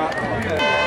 okay